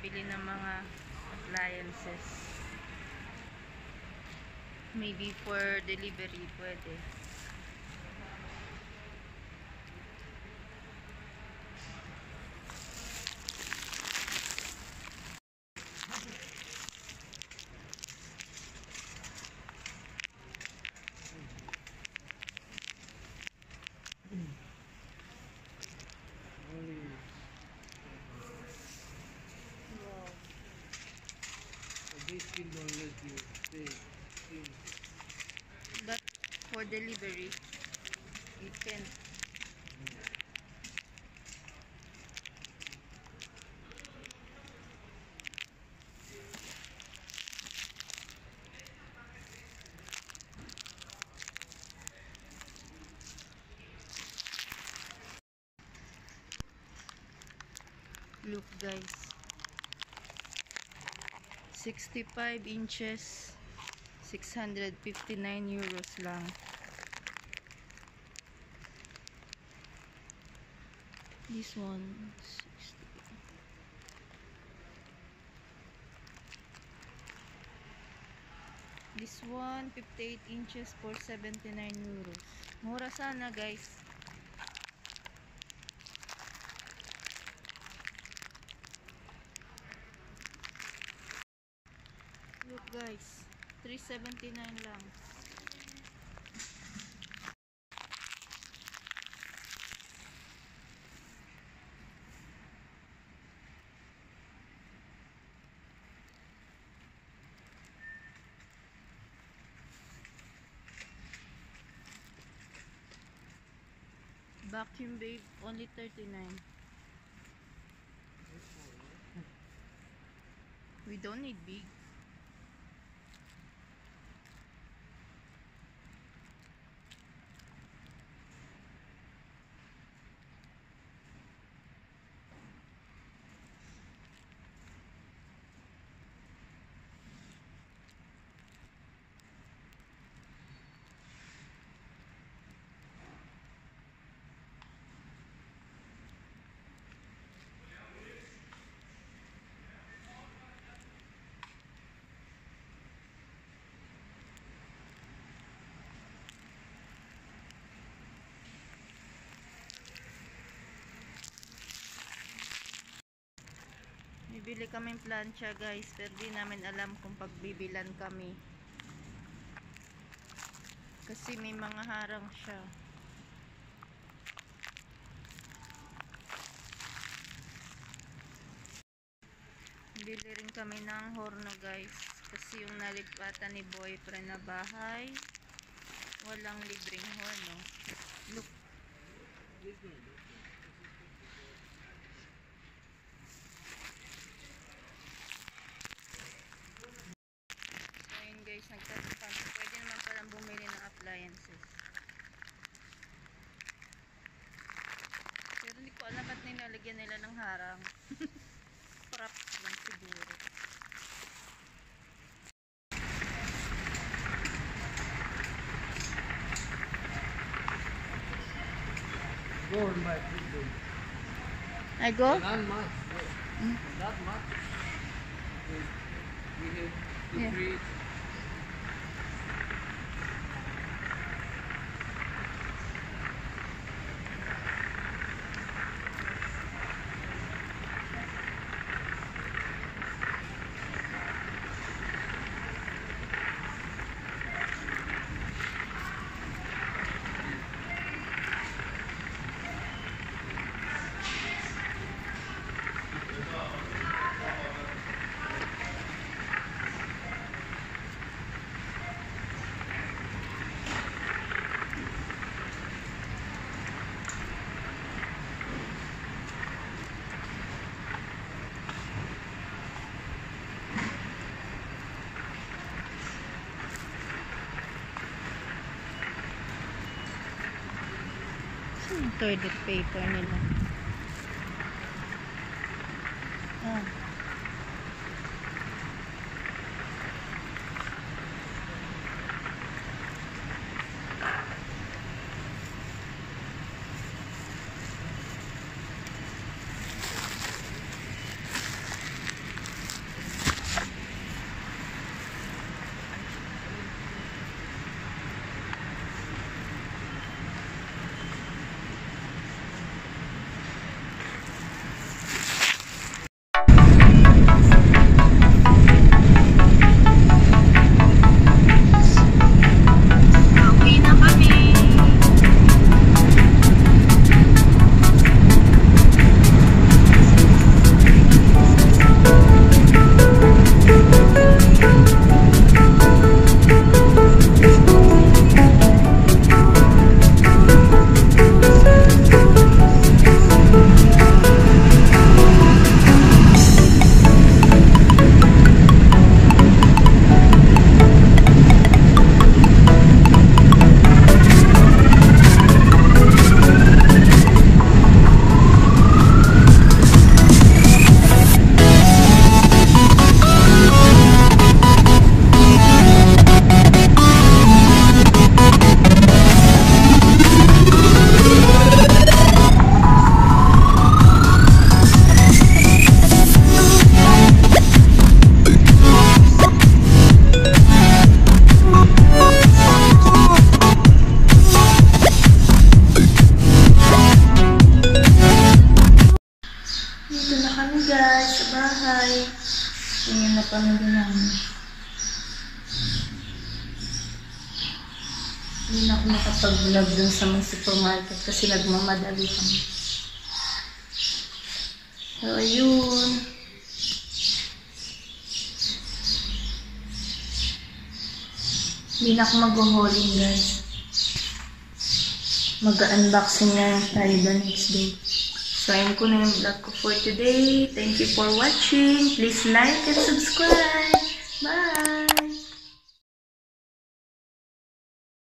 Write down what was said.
makabili ng mga appliances. Maybe for delivery, pwede. This thing don't let you stay in. But for delivery, you can. Look guys. 65 inches 659 euros lang. This one, 60. This one, 58 inches for 79 euros. Mura sana guys. Look guys, 379 lang. Vacuum babe, only 39. We don't need big. Bibili kaming plancha guys, pero di namin alam kung pagbibilan kami. Kasi may mga harang siya. Bili rin kami ng horno guys. Kasi yung nalipatan ni boyfriend na bahay, walang libreng horno. Look, This one. So yun guys, nagtanong kami. Pwede naman palang bumili ng appliances. Pero hindi ko alam ba't nilalagyan nila ng harang. Props lang siguro. Go buy this one. I go? Not much. No. Not much. We we have two, Yeah. three. Yung toilet paper nila? pamilya namin. Hindi na ako nakapag-vlog dun sa may supermarket kasi nagmamadali kami. So, ayun. Hindi na ako mag-hauling guys. Mag-unboxing na tayo the next day. Ayun ko na yung vlog ko for today. Thank you for watching. Please like and subscribe. Bye!